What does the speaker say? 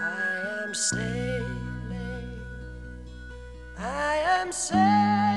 I am sailing. I am sailing